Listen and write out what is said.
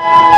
you